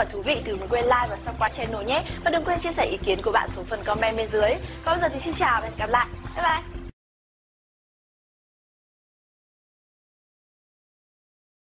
và thú vị thì đừng quên like và subscribe channel nhé. Và đừng quên chia sẻ ý kiến của bạn xuống phần comment bên dưới. Còn bây giờ thì xin chào và hẹn gặp lại. Bye bye.